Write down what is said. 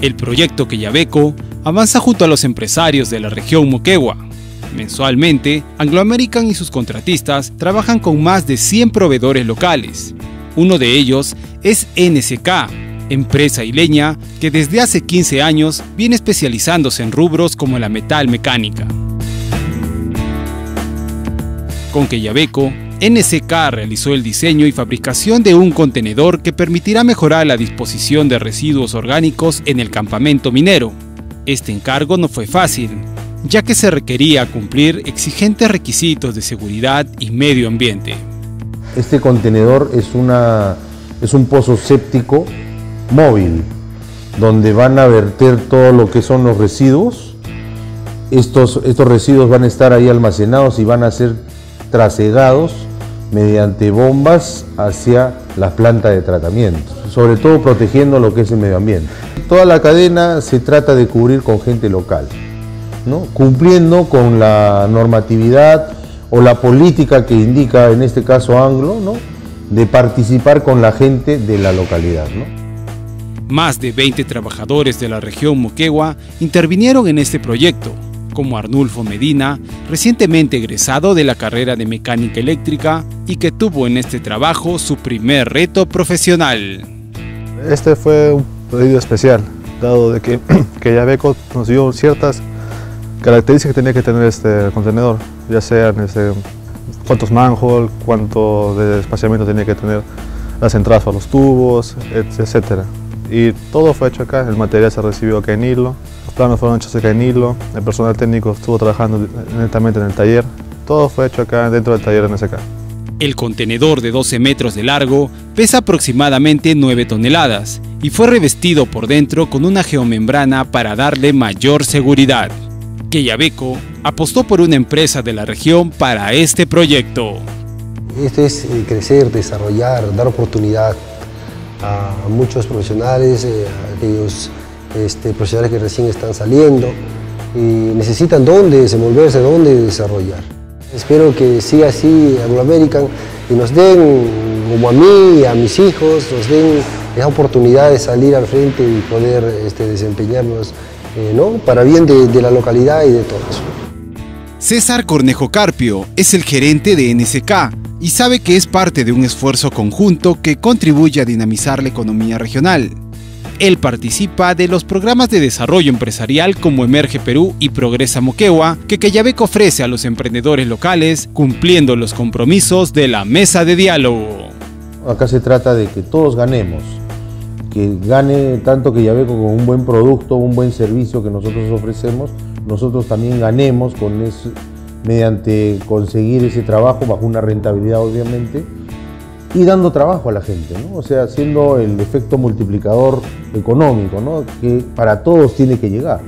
El proyecto Queyabeco avanza junto a los empresarios de la región Moquegua. Mensualmente, Anglo American y sus contratistas trabajan con más de 100 proveedores locales. Uno de ellos es NSK, empresa leña que desde hace 15 años viene especializándose en rubros como la metal mecánica. Con Queyabeco, NSK realizó el diseño y fabricación de un contenedor que permitirá mejorar la disposición de residuos orgánicos en el campamento minero. Este encargo no fue fácil, ya que se requería cumplir exigentes requisitos de seguridad y medio ambiente. Este contenedor es, una, es un pozo séptico móvil, donde van a verter todo lo que son los residuos. Estos, estos residuos van a estar ahí almacenados y van a ser trasegados mediante bombas hacia la planta de tratamiento, sobre todo protegiendo lo que es el medio ambiente. Toda la cadena se trata de cubrir con gente local, ¿no? cumpliendo con la normatividad o la política que indica en este caso Anglo, ¿no? de participar con la gente de la localidad. Más de 20 trabajadores de la región Moquegua intervinieron en este proyecto, como Arnulfo Medina, recientemente egresado de la carrera de mecánica eléctrica y que tuvo en este trabajo su primer reto profesional. Este fue un pedido especial, dado de que, que Yabeco nos dio ciertas características que tenía que tener este contenedor, ya sean este, cuántos manhole, cuánto de espaciamiento tenía que tener las entradas para los tubos, etc. Y todo fue hecho acá, el material se recibió acá en Hilo, planos fueron hechos acá en hilo, el personal técnico estuvo trabajando netamente en el taller, todo fue hecho acá dentro del taller NSK. El contenedor de 12 metros de largo pesa aproximadamente 9 toneladas y fue revestido por dentro con una geomembrana para darle mayor seguridad. Queyabeco apostó por una empresa de la región para este proyecto. Esto es eh, crecer, desarrollar, dar oportunidad a muchos profesionales, eh, a aquellos este, profesionales que recién están saliendo y necesitan dónde desenvolverse, dónde desarrollar. Espero que siga así Anglo American y nos den, como a mí a mis hijos, nos den esa oportunidad de salir al frente y poder este, desempeñarnos eh, ¿no? para bien de, de la localidad y de todos. César Cornejo Carpio es el gerente de NSK y sabe que es parte de un esfuerzo conjunto que contribuye a dinamizar la economía regional. Él participa de los programas de desarrollo empresarial como Emerge Perú y Progresa Moquegua, que Queyabeco ofrece a los emprendedores locales, cumpliendo los compromisos de la mesa de diálogo. Acá se trata de que todos ganemos, que gane tanto Queyabeco con un buen producto, un buen servicio que nosotros ofrecemos, nosotros también ganemos con mediante conseguir ese trabajo bajo una rentabilidad obviamente, y dando trabajo a la gente, ¿no? o sea, siendo el efecto multiplicador económico, ¿no? que para todos tiene que llegar.